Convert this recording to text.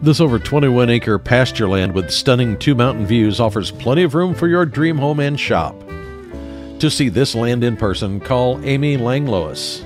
This over 21 acre pasture land with stunning two mountain views offers plenty of room for your dream home and shop. To see this land in person, call Amy Langlois